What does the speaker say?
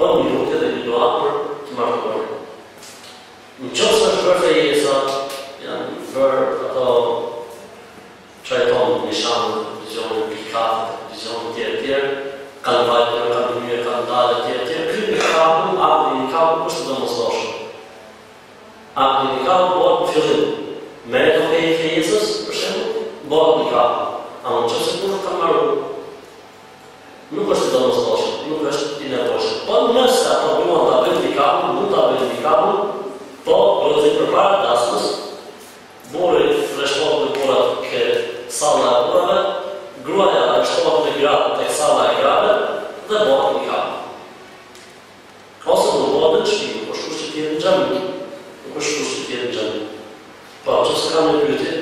bëm një lutje dhe një doa të marrë Në qësë është bërë të jesa, janë bërë ato qajton, nishanë, vizionë, pikatë, vizionë tjerë tjerë, kanë vajtë, kanë një, kanë dalë tjerë tjerë, kërë një kapu, apë një kapu, kështë dhe mësdoshë. Apë një kapu, bërë të fjëllim. Me e e bërë një kapu. A ja tutaj sama gramy we błąd i hałas. Osób młodycznych, po sztuczce pierniczami, po sztuczce pierniczami. Patrzę, skramy płyty.